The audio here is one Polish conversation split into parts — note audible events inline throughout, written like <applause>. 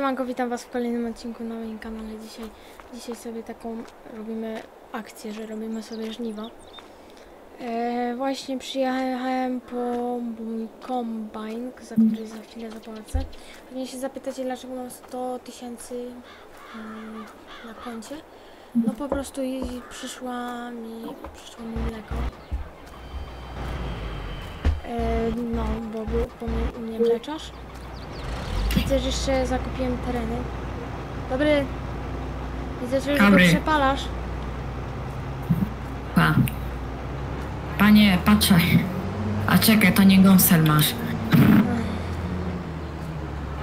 siemanko, witam was w kolejnym odcinku na moim kanale. Dzisiaj, dzisiaj sobie taką robimy akcję, że robimy sobie żniwa. E, właśnie przyjechałem po mój kombajn, za który za chwilę zapłacę. Pewnie się zapytacie, dlaczego mam 100 tysięcy mm, na koncie. No po prostu przyszła mi, przyszło mi mleko. E, no, bo był po mnie, mnie mleczarz. Widzę, że jeszcze zakupiłem tereny. Dobry. Widzę, że już go Dobry. przepalasz. Pa. Panie, patrzę. A czekaj, to nie gąsel masz.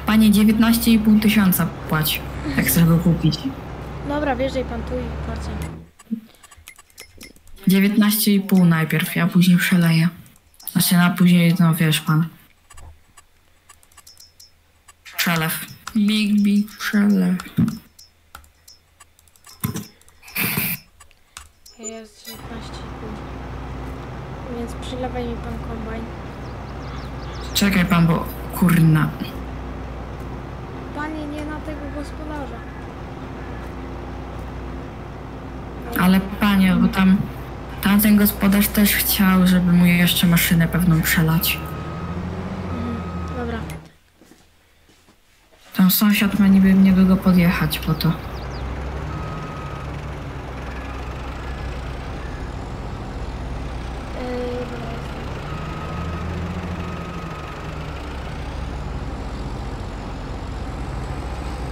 Panie, 19,5 tysiąca płać. Jak chcesz go kupić. Dobra, wjeżdżaj pan tu i płacę. 19,5 najpierw, ja później przeleję. Znaczy na później, no wiesz pan. Przelew. Big, big przelew. Jest 19,5. Więc przylewaj mi pan kombajn. Czekaj pan, bo kurna. Panie, nie na tego gospodarza. Ale panie, bo tam tamten gospodarz też chciał, żeby mu jeszcze maszynę pewną przelać. Mhm. Dobra. Tam sąsiad ma niby mnie go podjechać po to. Yy, dobra, jestem.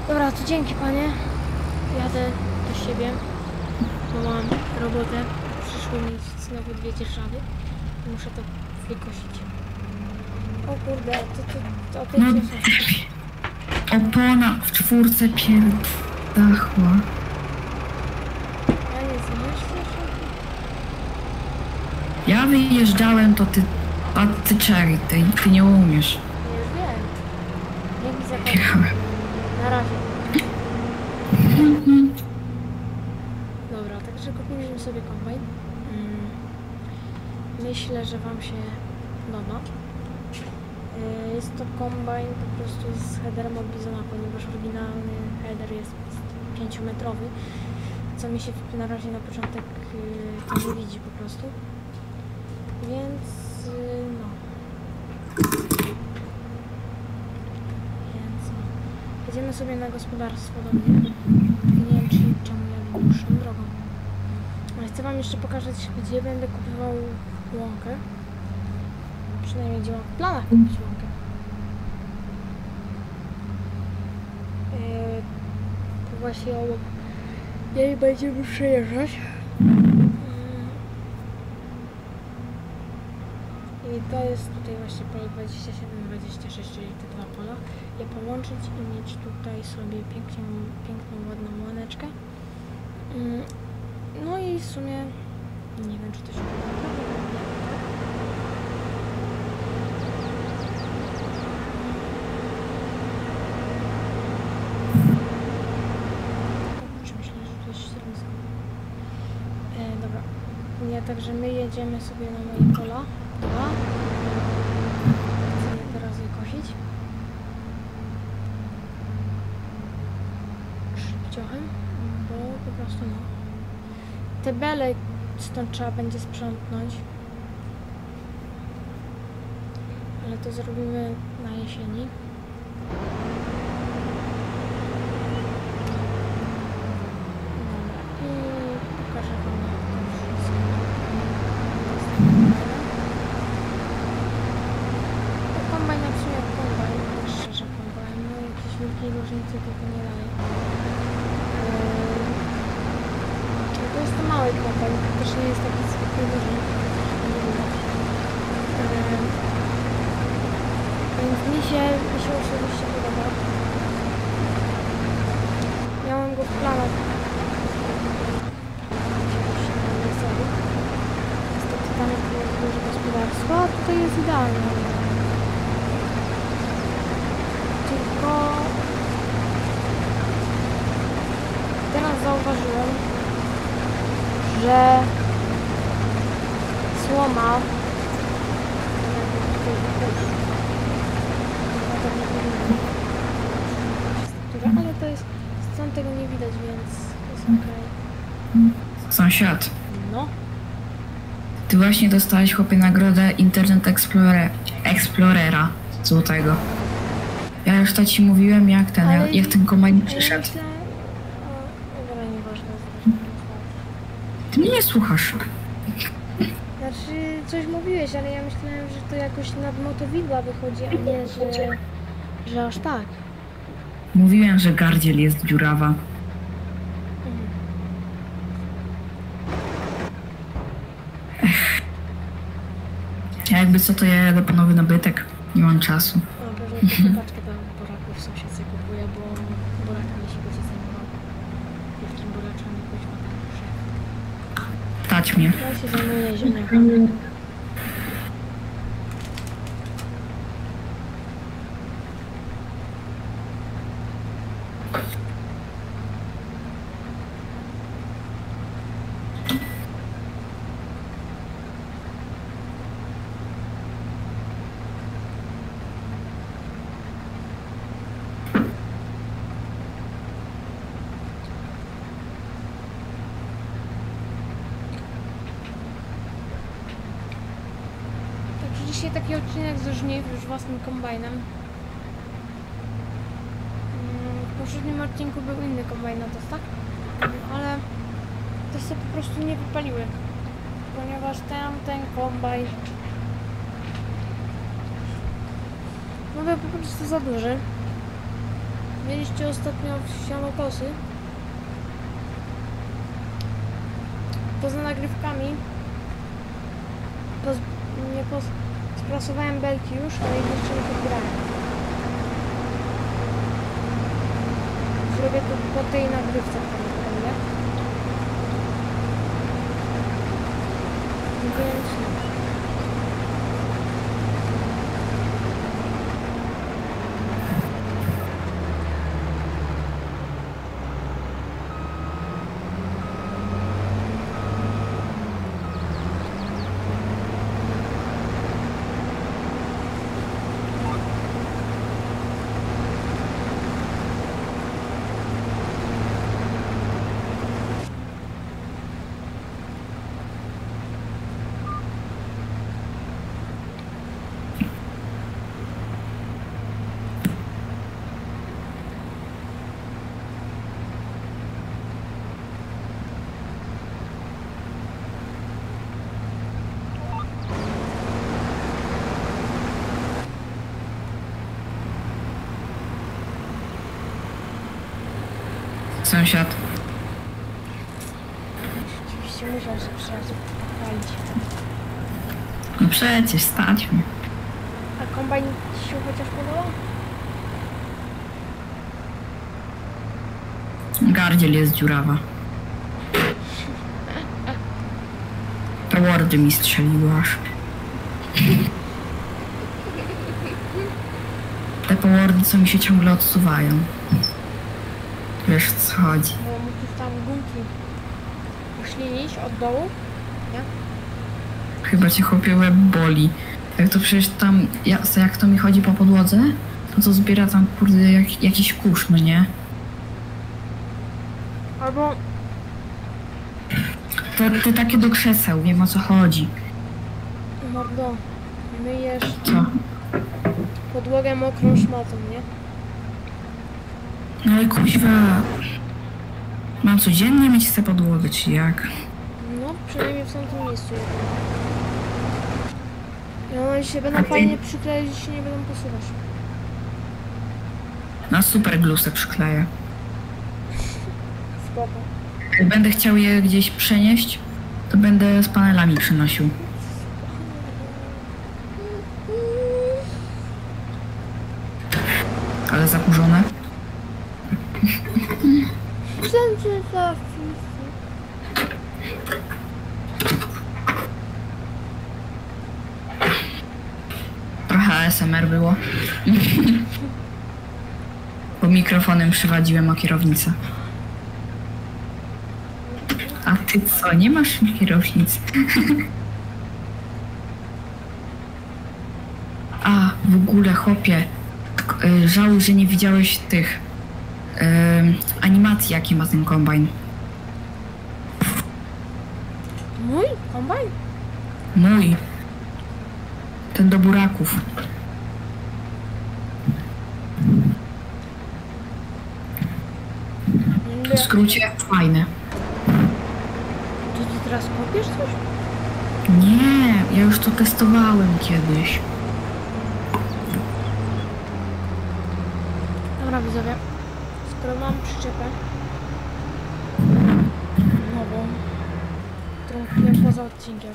Dobra, to dzięki panie. Jadę do siebie, bo mam robotę. Przyszły mi znowu dwie dzierżawy. Muszę to wykosić. O kurde, to, to, to o tej No. cieszę. Opona w czwórce pierdachła. Ja wyjeżdżałem, to ty... A ty czekaj, ty, ty nie umiesz. Nie, wiem. Dzięki za pomoc. Jechałem. Na razie. Dobra, także kupiliśmy sobie kombajn. Mm, Myślę, że Wam się podoba. Yy, Jest to kombajn po prostu z headerem od Bizona, ponieważ oryginalny header jest 5-metrowy, co mi się na razie na początek yy, to nie widzi po prostu. Więc yy, no. Więc no. Jedziemy sobie na gospodarstwo do mnie. Nie wiem, czy czemu ja dłuższą drogą. Ale chcę Wam jeszcze pokazać, gdzie będę kupował łąkę. Przynajmniej gdzie mam w planach kupić łąkę. Yy, to właśnie obok jej będziemy przejeżdżać. Yy. I to jest tutaj właśnie pole 27-26, czyli te dwa pola. Je połączyć i mieć tutaj sobie piękną, piękną ładną łaneczkę. Mm, No i w sumie nie wiem, czy to się uda. Kurczę, myślę, że to jest środowisko. E, dobra. Nie, także my jedziemy sobie na moje pola. Chcę je teraz je kosić. Szybciochem, bo po prostu no. Te bele stąd trzeba będzie sprzątnąć. Ale to zrobimy na jesieni. Dobra, i pokażę wam jak to wszystko. To kombajn jak w sumie jak kombajn, tak szczerze kombajn, no jakiejś wielkiej różnicy tylko nie daje. Eee, no to to kombajn, też nie jest taki zwykły duży. Więc mi się, mi się osobiście podoba. Miałem go w planach. Niestety tam jest duże gospodarstwo, tutaj jest idealnie. Tylko teraz zauważyłem, że słoma jakby tutaj wychodzi. Chyba tak nie powinno. dobra, ale to jest, stąd tego nie widać, więc jest okej. Sąsiad, No, ty właśnie dostałeś chłopie nagrodę Internet Explorer, Explorera złotego. Ja już to ci mówiłem, jak ten, Ale- jak ten ja przyszedł. myślę... O, dobra, nieważne. zresztą. Ty mnie nie słuchasz. Znaczy, coś mówiłeś, ale ja myślałem, że to jakoś nad motowidła wychodzi, a nie, że, że aż tak. Mówiłem, że gardziel jest dziurawa. Ja jakby co, to ja jadę po nowy nabytek. Nie mam czasu. O, Boże, Jasmine. Dzisiaj taki odcinek ze żniw już własnym kombajnem. Mm, W poprzednim odcinku był inny kombajn na Mm, ale testy po prostu nie wypaliły, ponieważ tamten kombajn no był po prostu za duży. Mieliście ostatnio sianokosy. Poza nagrywkami poz, nie poz, sprasowałem belki już, ale jeszcze nie podgrałem. Zrobię to po tej nagrywce prawdopodobnie. Więc no. Sąsiad. Oczywiście musiał się przyjechać palić. No przecież, stać mnie. A kombajn ci się chociaż podobał? Gardziel jest dziurawa. Powordy mi strzeliły aż. Te powordy, co mi się ciągle odsuwają. Wiesz co chodzi. Bo musisz tam gumki uślinić od dołu. Chyba cię chłopie łeb boli. Jak to przecież tam, ja, jak to mi chodzi po podłodze, to to zbiera tam kurde jak, jakiś kurz, no nie? Albo Te, te takie do krzeseł, wiem o co chodzi. mordo, myjesz Co? podłogę mokrą szmatą, nie? No ale kuźwa. Mam codziennie mieć tę podłogę, czy jak? No, przynajmniej w tamtym miejscu. I one się będą fajnie przykleić i się nie będą posuwać. Na super glusę przykleję. <laughs> Spoko. Jak będę chciał je gdzieś przenieść, to będę z panelami przynosił. Trochę ASMR było. <laughs> Bo mikrofonem przywadziłem o kierownicę. A ty co, nie masz kierownicy? <laughs> A, w ogóle, chłopie, y, żałuj, że nie widziałeś tych animacji, jakie ma ten kombajn. Mój kombajn? Mój. Ten do buraków. W skrócie fajne. Czy ty teraz kopiesz coś? Nie, ja już to testowałem kiedyś. Dobra widzowie, skoro mam przyczepę nową, którą kupiłem poza odcinkiem.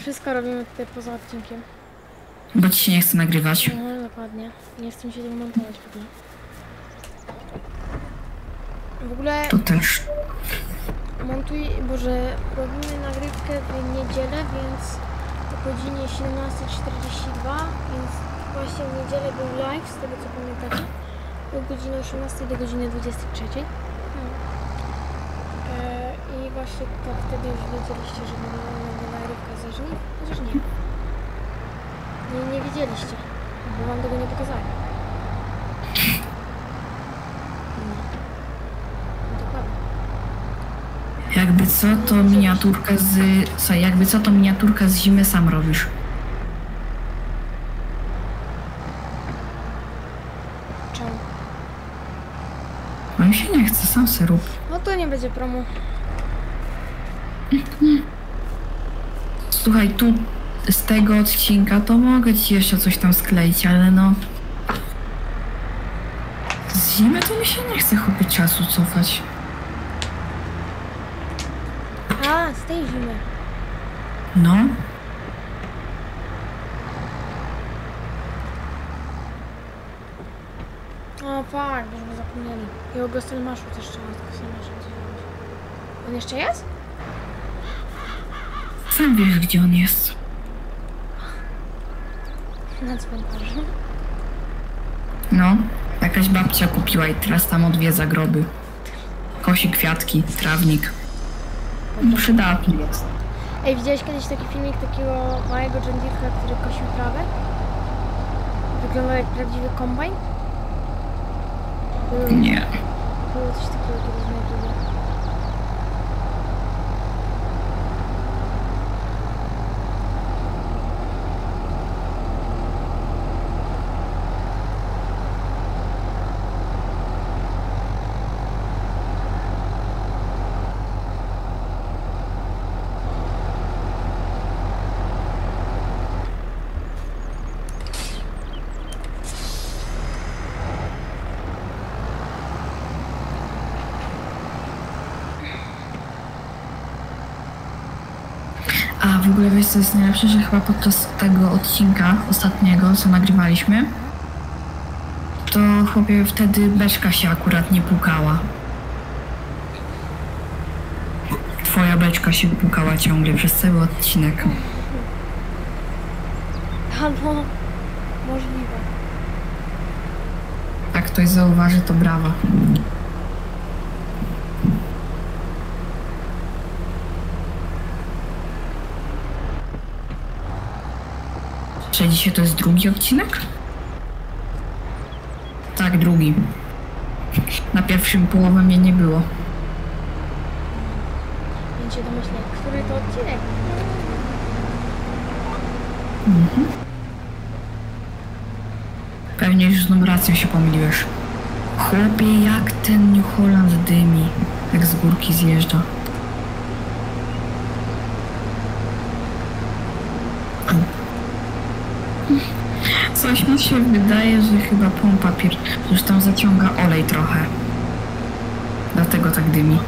Wszystko robimy tutaj poza odcinkiem. Bo ci się nie chce nagrywać. No dokładnie. Nie chcę mi się tego montować w ogóle. W ogóle To też. montuj, boże, robimy nagrywkę w niedzielę, więc o godzinie 17.42, więc właśnie w niedzielę był live, z tego co pamiętacie, od godziny 18 do godziny 23. Hmm. E, I właśnie to wtedy już wiedzieliście, że będzie nagrywka ze żniw, chociaż nie. Nie, nie wiedzieliście, bo wam tego nie pokazałem. No. Dokładnie. Jakby co, to miniaturkę z... Co, jakby co, to miniaturkę z zimy sam robisz. Czemu? Mi się nie chce, sam se rób. No to nie będzie promo. Słuchaj, tu z tego odcinka to mogę ci jeszcze coś tam skleić, ale no... Z zimy to mi się nie chce chłopie czasu cofać. A, z tej zimy. No, O, fakt, żeśmy zapomnieli. I o Gostelmaszu też trzeba z Gostelmaszem coś robić. On jeszcze jest? sam wiesz gdzie on jest. Na cmentarzu. No, jakaś babcia kupiła i teraz tam odwiedza groby. Kosi kwiatki, trawnik. Przydatny jest. Ej, widziałeś kiedyś taki filmik takiego małego Deere'a, który kosił trawę? Wyglądał jak prawdziwy kombajn? Nie. Było coś takiego kiedyś na YouTubie. A w ogóle wiesz co jest najlepsze, że chyba podczas tego odcinka ostatniego, co nagrywaliśmy, to chłopie wtedy beczka się akurat nie pukała. Twoja beczka się pukała ciągle przez cały odcinek. A no, możliwe. Jak ktoś zauważy, to brawa. Czy dzisiaj to jest drugi odcinek? Tak, drugi. Na pierwszym połowę mnie nie było. Więc się domyślę, który to odcinek? Pewnie już z numeracją się pomyliłeś. Chłopie, jak ten New Holland dymi, jak z górki zjeżdża. Coś mi się wydaje, że chyba pompa pier... już tam zaciąga olej trochę. Dlatego tak dymi.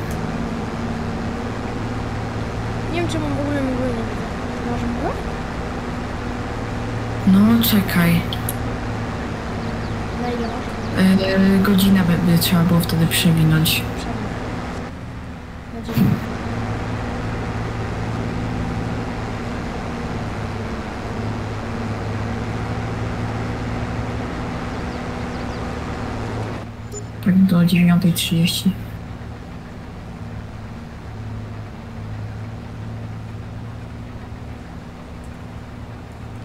Nie wiem, czy mam w ogóle mgły nie widzę. Może mgły? No czekaj. Na ile masz? Yy, godzinę by, by trzeba było wtedy przewinąć. Tak do 9.30.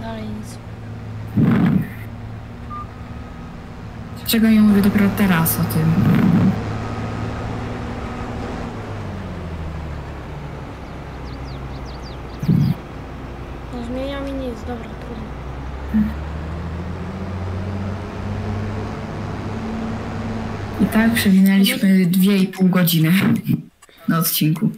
Dalej nic. Czego ja mówię dopiero teraz o tym? No zmienia mi nic, dobra, trudno. I tak przewinęliśmy dwie i pół godziny na odcinku.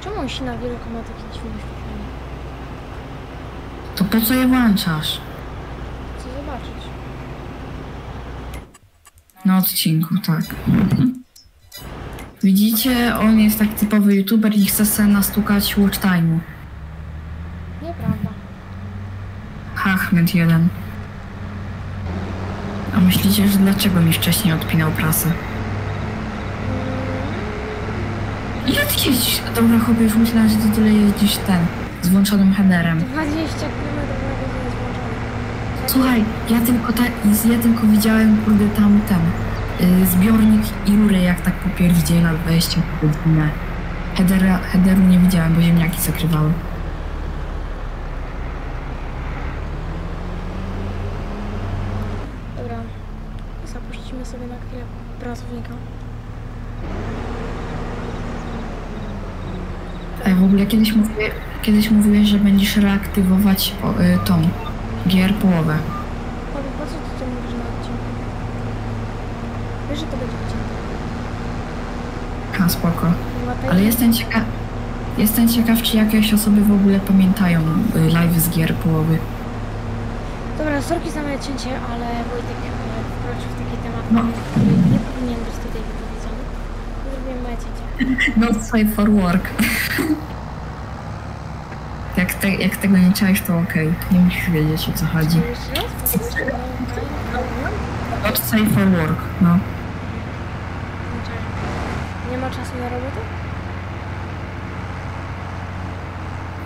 Czemu on się na wielko ma dziwne świetlenie? To po co je włączasz? Zobaczyć. Na odcinku, tak. Widzicie, on jest tak typowy youtuber i chce sobie nastukać watch time'u. Nieprawda. Hachmed jeden. A myślicie, że dlaczego mi wcześniej odpinał prasę? Ile ty? Dobra, chłopie, już myślałem, że ty tyle jeździsz ten, z włączonym headerem. 20 km. Słuchaj, ja tylko, ta, ja tylko widziałem, kurde, tam ten y, zbiornik i rury, jak tak popierdziela 20 godzinę. Headera, headeru nie widziałem, bo ziemniaki zakrywały. Dobra. Zapuścimy sobie na chwilę pracownika. A w ogóle kiedyś, mówię, kiedyś mówiłeś, że będziesz reaktywować o, y, tą gier połowę. Paweł, po co ty to mówisz na odcinku? Wiesz, że to będzie wycięte. A, spoko. Tej- Ale jestem ciekaw, jestem ciekaw, czy jakieś osoby w ogóle pamiętają y, live z gier połowy. Dobra, sorki za moje cięcie, ale Wojtek e, wkroczył w taki temat, No. który nie powinien być tutaj wypowiedziany. Zrobiłem moje cięcie. No safe for work. Jak, te, jak tego nie czaisz, to okej. Nie musisz wiedzieć, o co chodzi. No. Not safe for work, no. Nie ma czasu na robotę?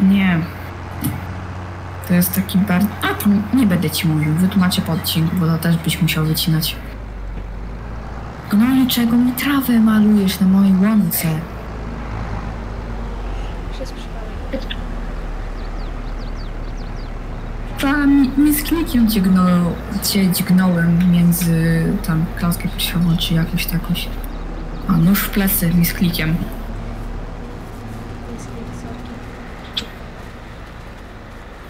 Nie. To jest taki bardzo... A, to nie będę ci mówił. Wytłumaczę po odcinku, bo to też byś musiał wycinać. No i czego mi trawę malujesz na mojej łące? Przez przypadek. Ta mi, mi z klikiem cię, dźgnąłem między tam klatkę piersiową czy jakąś takoś. A nóż w plecy mi z klikiem. Więc nie sorki.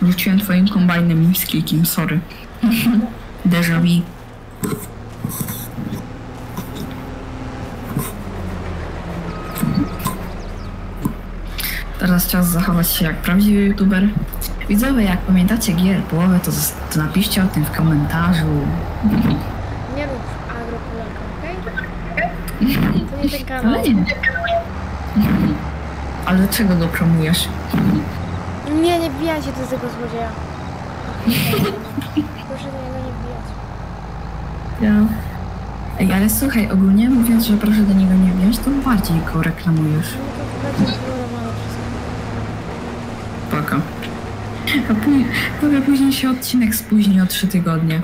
Rzuciłem twoim kombajnem mi z klikiem, sorry. Déjà vu. Teraz czas zachować się jak prawdziwy youtuber. Widzowie, jak pamiętacie gier połowę, to, to napiszcie o tym w komentarzu. Nie rób agropolaka, okej? To nie ten kanał. Ale nie. Ale czego go promujesz? Nie, nie wbijajcie do tego złodzieja. <laughs> Proszę do niego nie wbijać. Ja. Ej, ale słuchaj, ogólnie mówiąc, że proszę do niego nie wziąć, to bardziej go reklamujesz. No to będzie zbudowane wszystko. Spoko. A chyba później się odcinek spóźni o trzy tygodnie.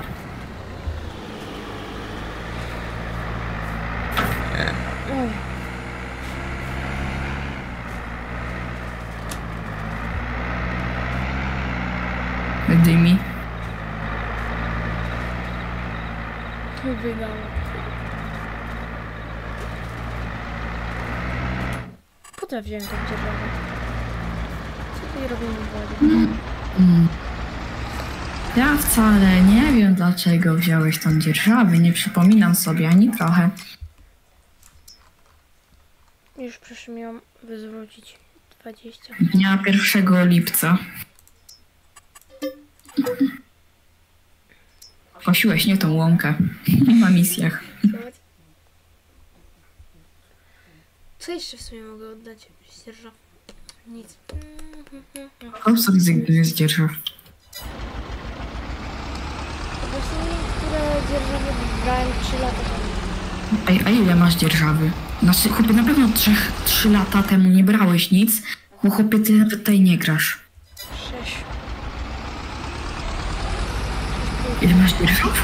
Dymi. Wydało. Po co ja wziąłem tą dzierżawę? Co tutaj robimy w wodzie? Mm. Ja wcale nie wiem, dlaczego wziąłeś tą dzierżawę. Nie przypominam sobie ani trochę. Już proszę mi ją wyzwrócić. 20. Dnia 1 lipca. Kosiłeś nie tą łąkę. Na misjach. Co jeszcze w sumie mogę oddać z dzierżaw? Nic. Co rezygnujesz z dzierżaw? Właśnie niektóre dzierżawy brałem 3 lata temu. Ej, a ile masz dzierżawy? Znaczy, chłopie, na pewno 3, 3 lata temu nie brałeś nic, bo chłopie, ty nawet tutaj nie grasz. 6. Ile masz dirsów?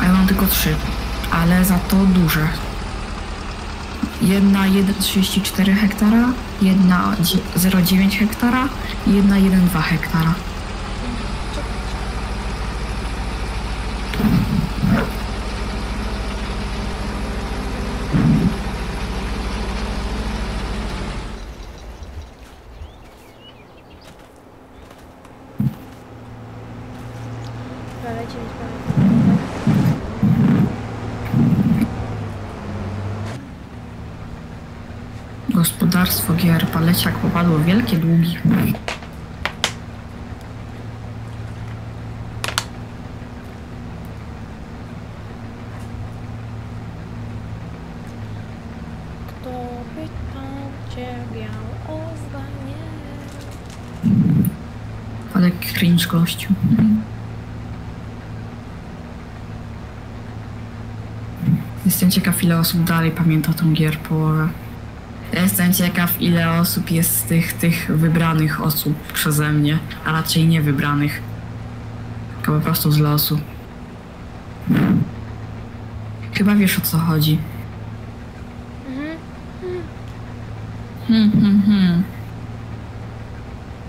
A ja mam tylko trzy, ale za to duże. Jedna 1,34 hektara, jedna dzie- 0,9 hektara i jedna 1,2 hektara. Dobra, lecimy z panem. Gospodarstwo gier Paleciak popadło w wielkie długi. Kto pytał ciebie o zdanie? Ale cringe gościu. Jestem ciekaw, ile osób dalej pamięta tą gier połowę. Jestem ciekaw, ile osób jest z tych, tych wybranych osób przeze mnie, a raczej nie wybranych. Tylko po prostu z losu. Chyba wiesz o co chodzi. Hmm, hmm, hmm.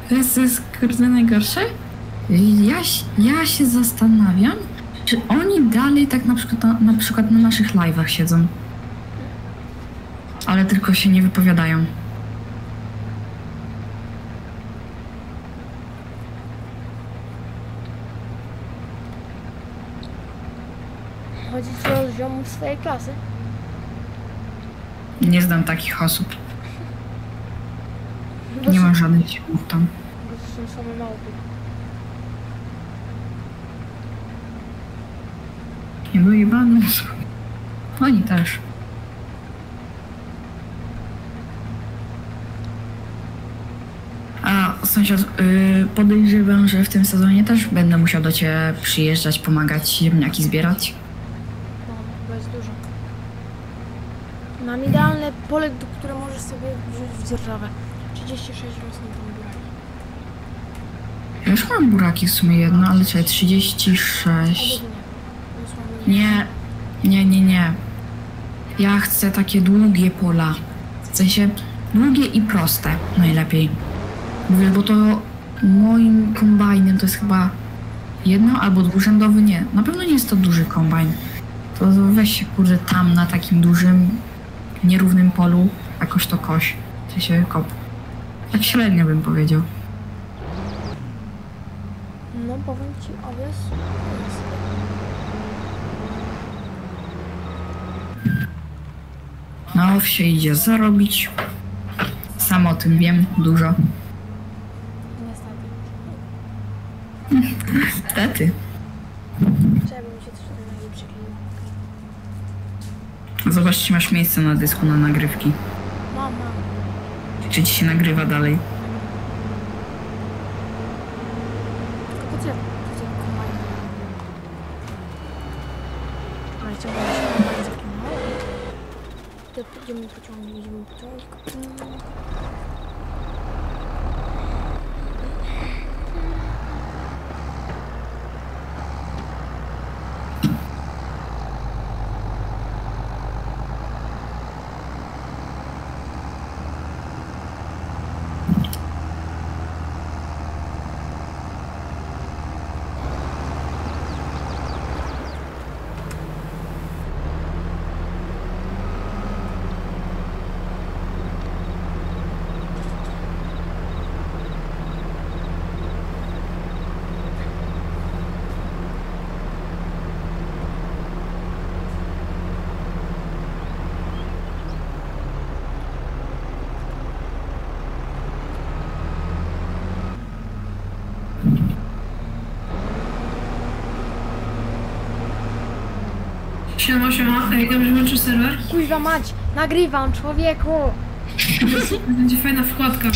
To jest, kurde najgorsze? Ja, ja się zastanawiam, czy oni dalej tak na przykład na, na przykład na naszych live'ach siedzą. Ale tylko się nie wypowiadają. Chodzi ci o ziomów swojej klasy? Nie znam takich osób. Bo Nie są- mam żadnych siłów tam. Bo to są same małpy. Nie jebane. Oni też. A sąsiad, yy, podejrzewam, że w tym sezonie też będę musiał do ciebie przyjeżdżać, pomagać ziemniaki zbierać. No, bo jest dużo. Mam idealne pole, do które możesz sobie wziąć w dzierżawę. 36 rośnie tam buraki. Ja już mam buraki w sumie jedno, ale czekaj, 36. Obydwie nie. Dosłownie Nie, nie, nie, nie. Ja chcę takie długie pola. W sensie długie i proste najlepiej. Mówię, bo to moim kombajnem to jest chyba jedno albo dwurzędowy, nie. Na pewno nie jest to duży kombajn. To weź się kurde tam na takim dużym, nierównym polu jakoś to koś. W sensie kop. Tak średnio bym powiedział. No powiem ci, owiec jest. Na wsie idzie zarobić. Sam o tym wiem dużo. Niestety. Mi się nogi przykleił. Zobacz, czy masz miejsce na dysku na nagrywki. Mam, mam. Czy ci się nagrywa dalej? Tylko po co ja Siema, siema. Ej, dobrze włączysz serwer? Kuźwa mać, nagrywam człowieku! Będzie fajna wkładka.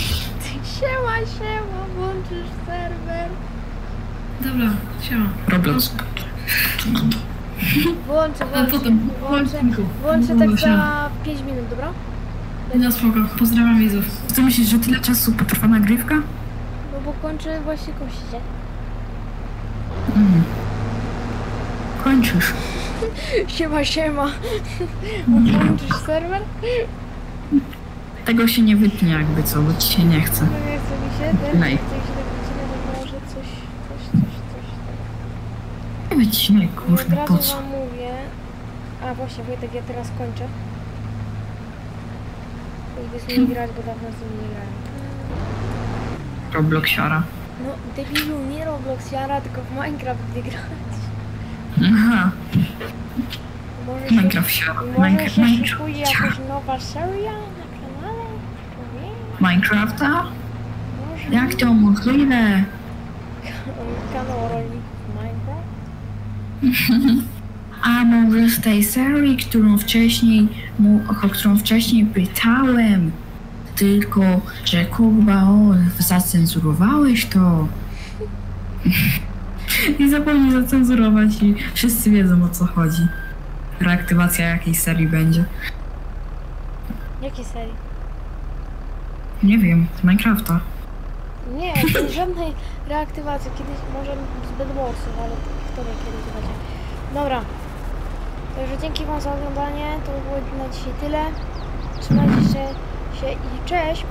Siema, siema, włączysz serwer. Dobra, siema. Roblox. Włączę, A włączę, potem, włączę, włączę. tak za siema. 5 minut, dobra? No spoko. Pozdrawiam widzów. Co myślisz, że tyle czasu potrwa nagrywka? No bo kończę właśnie kościcie. Mhm. Kończysz. <laughs> Siema, siema. Włączysz serwer? Tego się nie wytnie jakby co, bo ci się nie chce. No nie chce mi się, też Nej. chce mi się tak wycinać, może coś, coś, coś, coś. Nie wycinaj, kurde, po co? wam mówię. A właśnie Wojtek, ja teraz kończę. Idę z nimi grać, bo dawno z nimi nie grałem. Robloxiara. No debilu, nie Roblox Jara, tylko w Minecraft wygrać. Aha, Może się, Minecraft może Minecraft, się szykuje jakaś nowa seria na kanale? Minecrafta? Może Jak to możliwe? kanał rolników Minecraft? <laughs> A może z tej serii, którą wcześniej, mu- o którą wcześniej pytałem? Tylko, że kurwa, o, zacenzurowałeś to. <laughs> I zapomnij zacenzurować i wszyscy wiedzą o co chodzi. Reaktywacja jakiej serii będzie. Jakiej serii? Nie wiem, z Minecrafta. <laughs> Nie, żadnej reaktywacji. Kiedyś może zbyt mocno, ale kto wie kiedy to będzie. Dobra. Także dzięki Wam za oglądanie. To by było na dzisiaj tyle. Trzymajcie się i cześć.